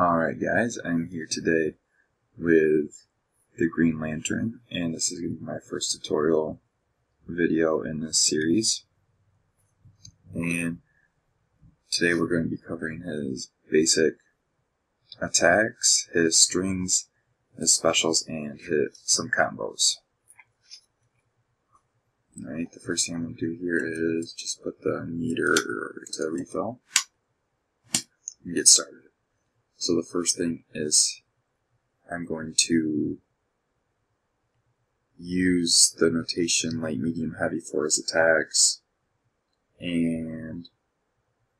Alright guys, I'm here today with the Green Lantern and this is going to be my first tutorial video in this series. And today we're going to be covering his basic attacks, his strings, his specials, and his, some combos. Alright, the first thing I'm going to do here is just put the meter to refill and get started. So the first thing is I'm going to use the notation light, medium, heavy for his attacks and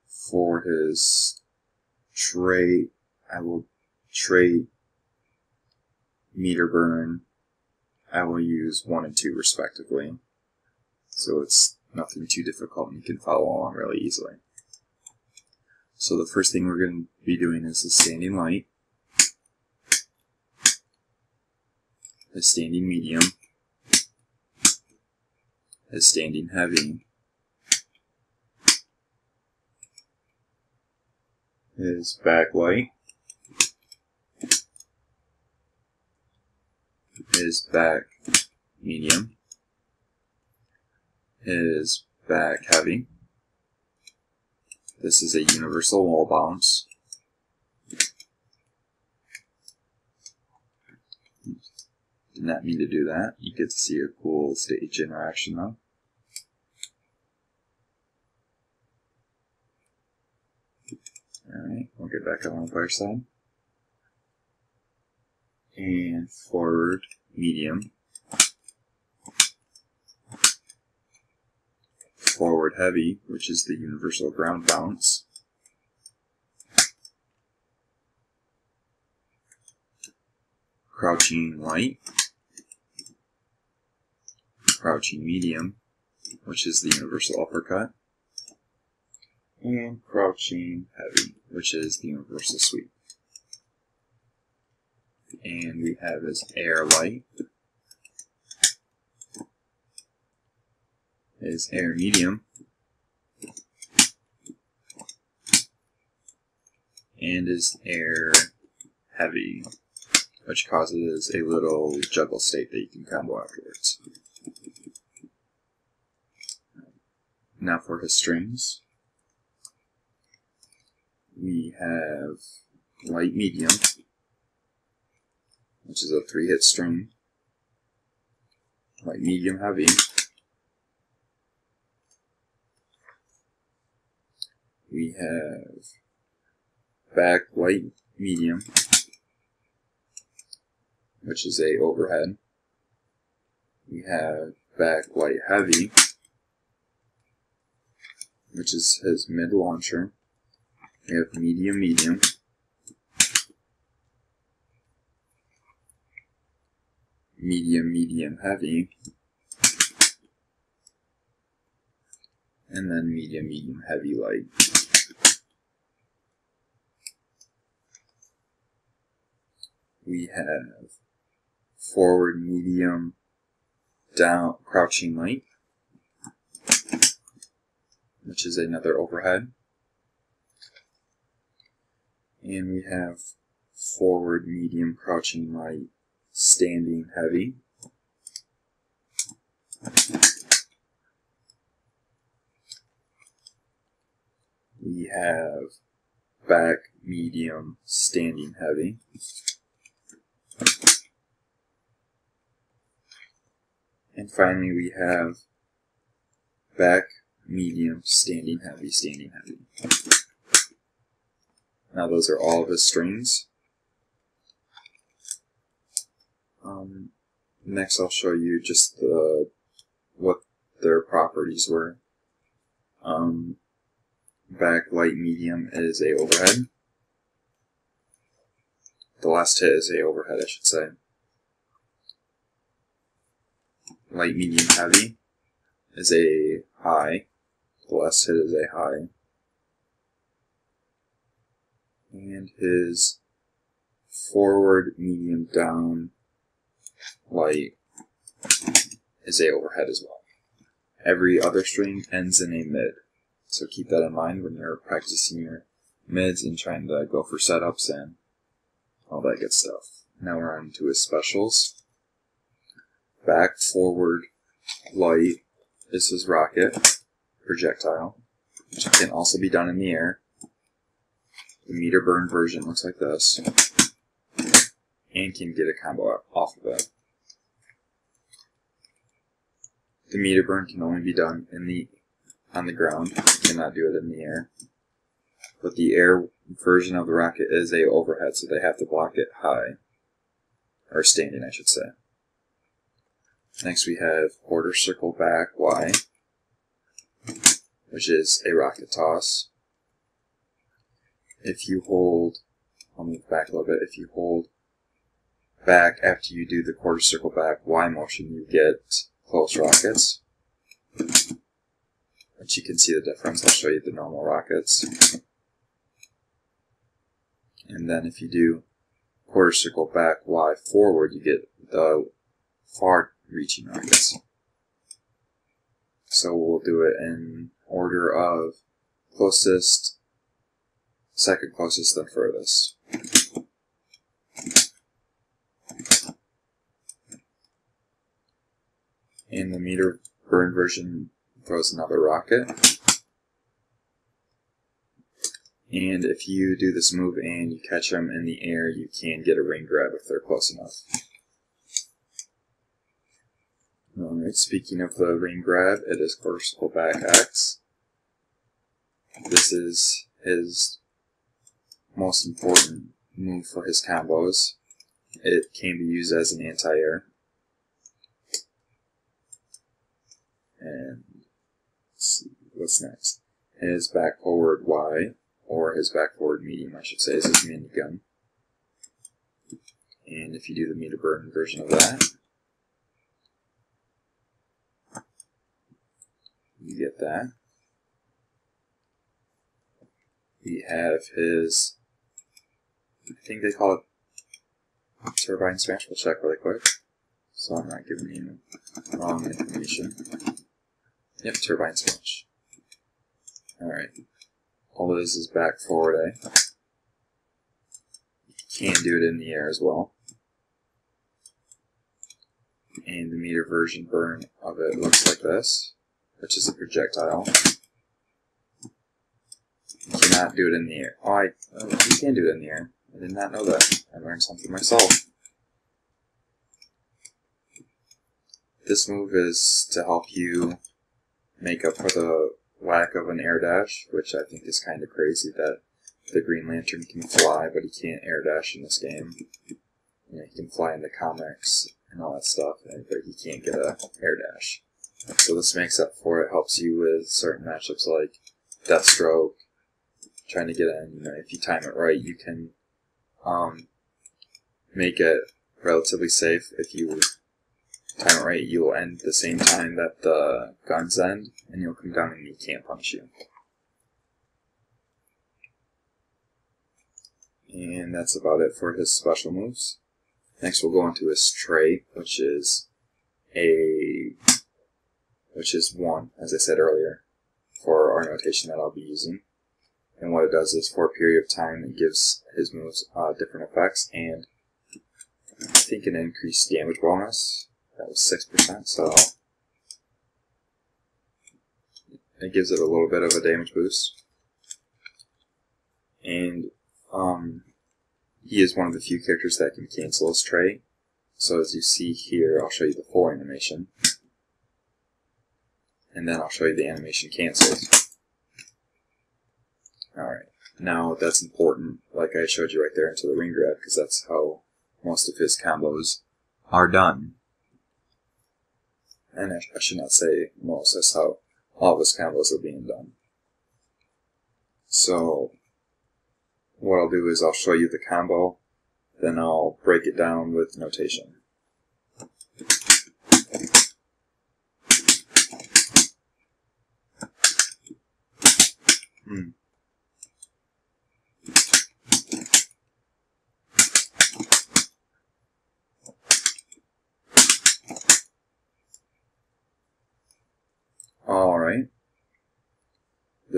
for his trait I will trait meter burn I will use 1 and 2 respectively so it's nothing too difficult and you can follow along really easily. So the first thing we're going to be doing is a standing light, a standing medium, a standing heavy, his backlight, his back medium, his back heavy, this is a universal wall bounce. Did not mean to do that. You get to see a cool stage interaction though. Alright, we'll get back on the far side. And forward, medium. Forward heavy, which is the universal ground bounce. Crouching light. Crouching medium, which is the universal uppercut. And crouching heavy, which is the universal sweep. And we have his air light, is air medium. And is air heavy, which causes a little juggle state that you can combo afterwards. Now for his strings. We have light medium, which is a three hit string. Light medium heavy, we have back light medium, which is a overhead. We have back light heavy, which is his mid launcher. We have medium medium. Medium medium heavy. And then medium medium heavy light. We have forward medium down crouching light, which is another overhead. And we have forward medium crouching light standing heavy. We have back medium standing heavy. And finally we have back, medium, standing heavy, standing heavy. Now those are all of his strings. Um, next I'll show you just the, what their properties were. Um, back, light, medium is a overhead. The last hit is a overhead, I should say. light, medium, heavy is a high. The last hit is a high. And his forward, medium, down, light is a overhead as well. Every other string ends in a mid. So keep that in mind when you're practicing your mids and trying to go for setups and all that good stuff. Now we're on to his specials. Back, forward, light. This is rocket, projectile, which can also be done in the air. The meter burn version looks like this, and can get a combo off of it. The meter burn can only be done in the on the ground. You cannot do it in the air. But the air version of the rocket is a overhead, so they have to block it high. Or standing, I should say. Next we have quarter circle back Y, which is a rocket toss. If you hold, I'll move back a little bit, if you hold back after you do the quarter circle back Y motion, you get close rockets. But you can see the difference. I'll show you the normal rockets. And then if you do quarter circle back Y forward, you get the far reaching rockets. So we'll do it in order of closest, second closest, then furthest. In the meter burn version throws another rocket. And if you do this move and you catch them in the air, you can get a ring grab if they're close enough. Alright, speaking of the ring grab, it is circle back X. This is his most important move for his combos. It can be used as an anti-air. And see, what's next? His back forward Y, or his back forward medium, I should say, is his minigun. And if you do the meter burn version of that, you get that. We have his, I think they call it turbine smash. We'll check really quick. So I'm not giving you wrong information. Yep, turbine smash. Alright. All it is is back forward A. Eh? Can do it in the air as well. And the meter version burn of it looks like this, which is a projectile. You cannot do it in the air. Oh, I, oh, you can do it in the air. I did not know that. I learned something myself. This move is to help you make up for the lack of an air dash, which I think is kind of crazy that the Green Lantern can fly, but he can't air dash in this game. You know, he can fly in the comics and all that stuff, but he can't get a air dash. So this makes up for it, helps you with certain matchups like Deathstroke, trying to get in. You know, if you time it right, you can um, make it relatively safe if you time it right, you will end the same time that the guns end, and you'll come down and he can't punch you. And that's about it for his special moves. Next we'll go into his trait, which is a which is one, as I said earlier, for our notation that I'll be using. And what it does is for a period of time it gives his moves uh, different effects and I think an increased damage bonus that was 6%, so it gives it a little bit of a damage boost. And um, he is one of the few characters that can cancel his trait. So as you see here, I'll show you the full animation. And then I'll show you the animation cancels. Alright, now that's important, like I showed you right there into the ring grab, because that's how most of his combos are done and I, should not say most, that's how all his combos are being done. So, what I'll do is I'll show you the combo, then I'll break it down with notation. Hmm.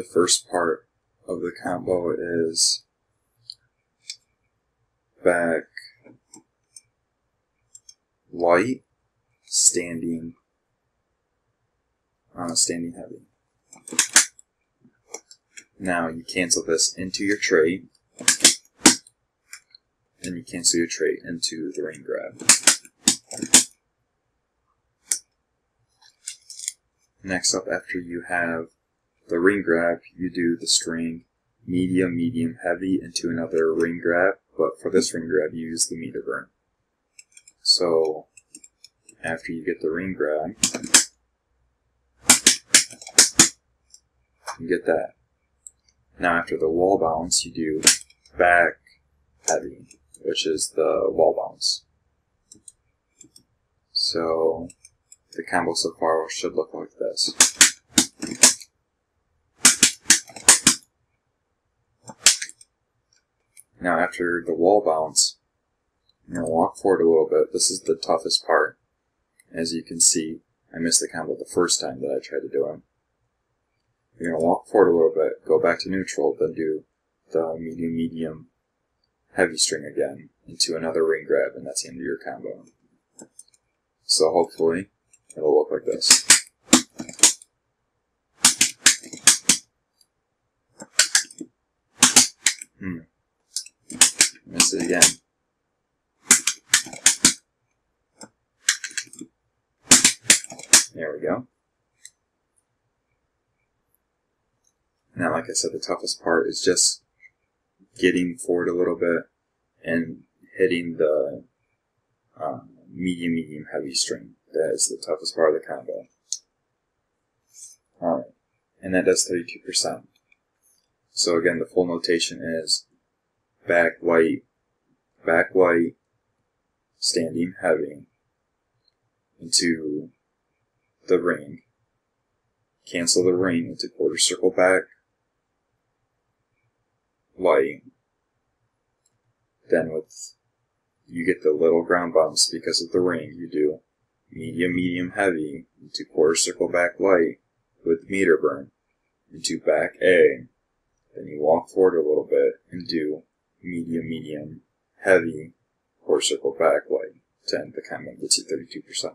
The first part of the combo is back light, standing, uh, standing heavy. Now you cancel this into your trait, and you cancel your trait into the ring grab. Next up, after you have the ring grab, you do the string medium, medium, heavy into another ring grab, but for this ring grab, you use the meter burn. So, after you get the ring grab, you get that. Now after the wall bounce, you do back heavy, which is the wall bounce. So, the combo so far should look like this. Now after the wall bounce, to walk forward a little bit. This is the toughest part. As you can see, I missed the combo the first time that I tried to do it. You're going to walk forward a little bit, go back to neutral, then do the medium, medium, heavy string again into another ring grab, and that's the end of your combo. So hopefully, it'll look like this. Hmm. It again. There we go. Now, like I said, the toughest part is just getting forward a little bit and hitting the uh, medium, medium, heavy string. That is the toughest part of the combo. Alright, and that does 32%. So again, the full notation is back white, back white, standing heavy, into the ring, cancel the ring into quarter circle back, light, then with, you get the little ground bumps because of the ring, you do medium, medium, heavy into quarter circle back light with meter burn into back A, then you walk forward a little bit and do medium, medium, heavy, quarter circle back light to end the combo gets you 32%.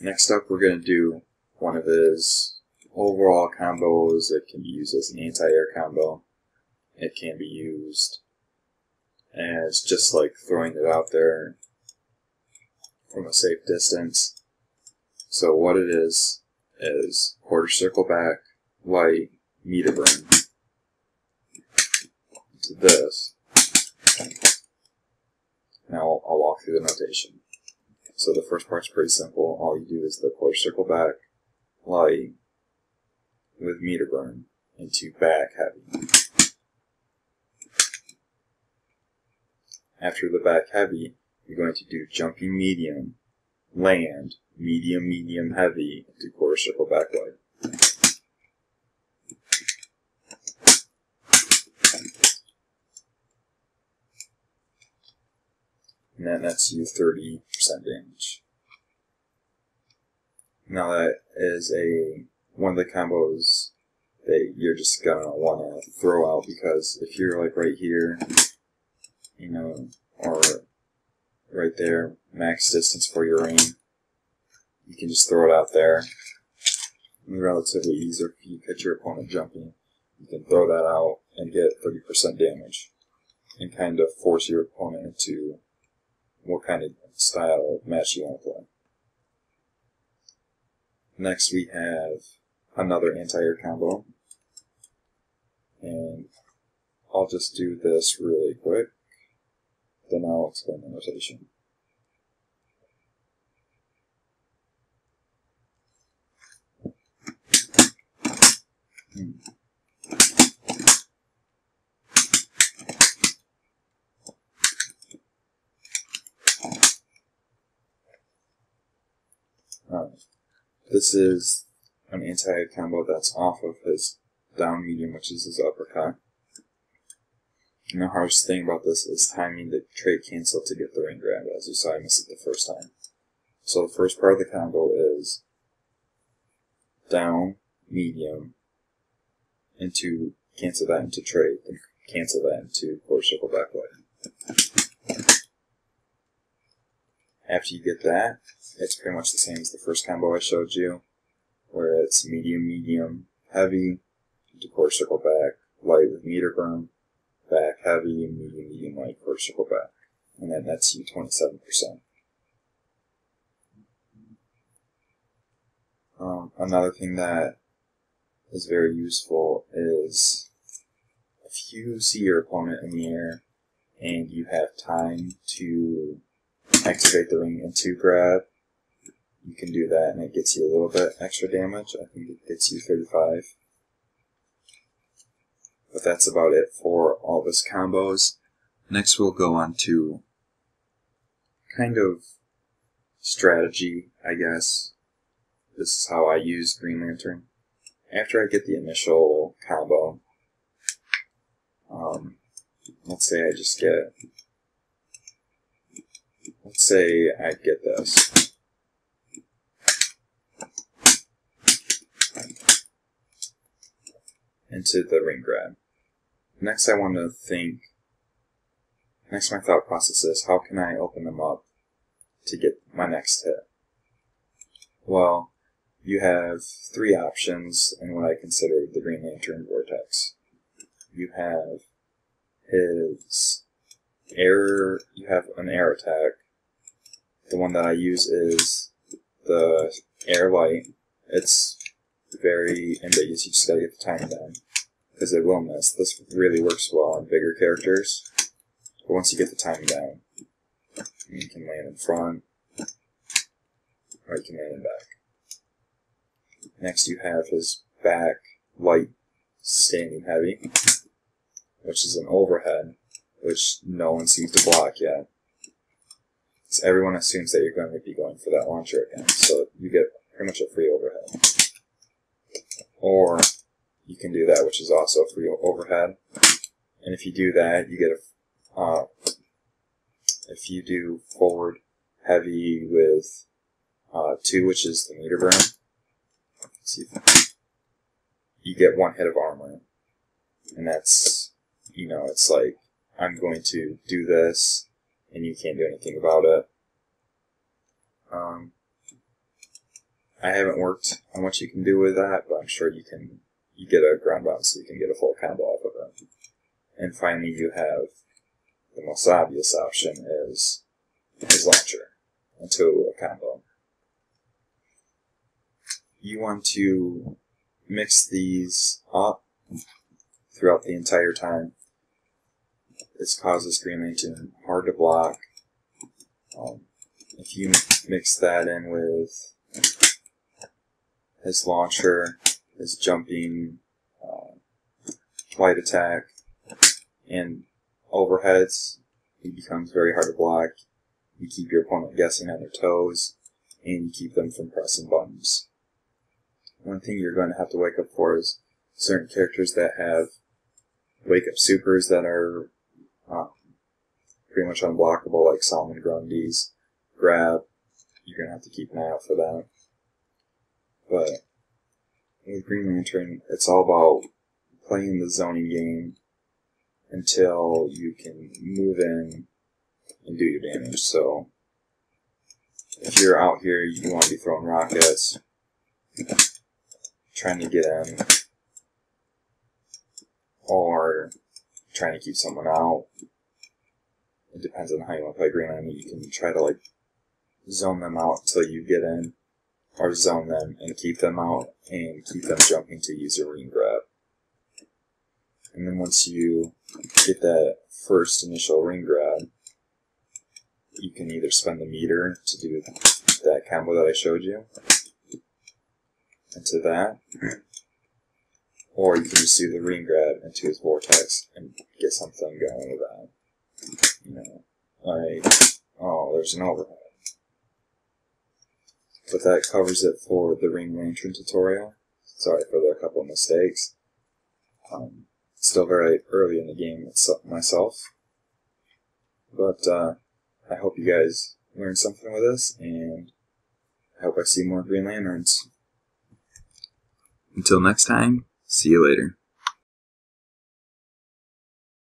Next up, we're going to do one of his overall combos. It can be used as an anti-air combo. It can be used as just like throwing it out there from a safe distance. So what it is, is quarter circle back, light, meter burn. To this. Now I'll, I'll walk through the notation. So the first part's pretty simple. All you do is the quarter circle back, light, with meter burn, into back heavy. After the back heavy, you're going to do jumping medium, land, medium, medium, heavy, into quarter circle back light. And that nets you 30% damage. Now that is a one of the combos that you're just gonna wanna throw out because if you're like right here, you know, or right there, max distance for your aim, you can just throw it out there. Relatively easy if you catch your opponent jumping. You can throw that out and get 30% damage and kind of force your opponent into what kind of style of match you want to play. Next we have another anti-air combo. And I'll just do this really quick. Then I'll explain the notation. Hmm. This is an anti combo that's off of his down medium, which is his uppercut. And the hardest thing about this is timing the trait cancel to get the ring grab, as you saw I missed it the first time. So the first part of the combo is down, medium, into cancel that into trait, then cancel that into quarter circle back backlight. After you get that, it's pretty much the same as the first combo I showed you, where it's medium, medium, heavy, into quarter circle back, light with meter burn, back, heavy, medium, medium, light, quarter circle back. And then that's you 27%. Um, another thing that is very useful is if you see your opponent in the air and you have time to activate the ring into grab, you can do that and it gets you a little bit extra damage. I think it gets you 35. But that's about it for all of his combos. Next we'll go on to kind of strategy, I guess. This is how I use Green Lantern. After I get the initial combo, um, let's say I just get Let's say I get this. Into the ring grab. Next I want to think, next my thought process is, how can I open them up to get my next hit? Well, you have three options in what I consider the Green Lantern Vortex. You have his air, you have an air attack, the one that I use is the air light. It's very ambiguous. You just gotta get the timing down because it will miss. This really works well on bigger characters. But once you get the timing down, you can land in front or you can land in back. Next, you have his back light standing heavy, which is an overhead, which no one seems to block yet everyone assumes that you're going to be going for that launcher again, so you get pretty much a free overhead. Or you can do that, which is also a free overhead. And if you do that, you get a. Uh, if you do forward heavy with uh, two, which is the meter burn, see you get one hit of armor, and that's you know it's like I'm going to do this and you can't do anything about it. Um, I haven't worked on what you can do with that, but I'm sure you can. You get a ground bounce, so you can get a full combo off of it. And finally, you have the most obvious option is his launcher into a combo. You want to mix these up throughout the entire time this causes Green Lantern hard to block. Um, if you mix that in with his launcher, his jumping, uh, light attack, and overheads, he becomes very hard to block. You keep your opponent guessing on their toes, and you keep them from pressing buttons. One thing you're going to have to wake up for is certain characters that have wake up supers that are um, pretty much unblockable like Solomon Grundy's grab. You're going to have to keep an eye out for that. But with Green Lantern, it's all about playing the zoning game until you can move in and do your damage. So if you're out here, you want to be throwing rockets, trying to get in, or trying to keep someone out. It depends on how you want to play Green Lantern. You can try to like zone them out until you get in, or zone them and keep them out and keep them jumping to use your ring grab. And then once you get that first initial ring grab, you can either spend the meter to do that combo that I showed you into that, or you can just do the ring grab into his vortex and get something going with that. You know, like, oh, there's an overhead. But that covers it for the Green Lantern tutorial. Sorry for the couple of mistakes. Um, still very early in the game myself. But uh, I hope you guys learned something with this, and I hope I see more Green Lanterns. Until next time, See you later.